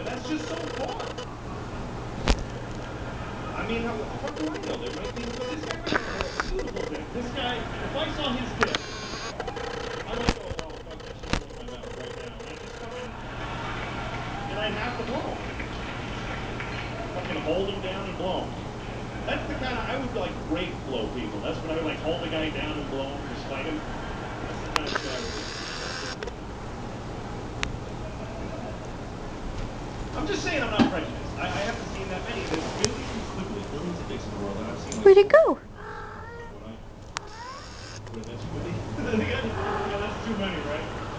but that's just so far. I mean, how, what do I know? There might be, but this guy has a beautiful dick. This guy, if I saw his dick, I might go, oh, fuck, that shit's in my mouth right now. And I just fucking, and I'd have blow him. Fucking hold him down and blow him. That's the kind of, I would like rape blow people. That's what I would like, hold the guy down and blow him, just fight him. I'm just saying I'm not prejudiced. I, I haven't seen that many. There's really quickly billions of dicks in the world, that I've seen. Like, Where'd it go? Wait, that's too many, right?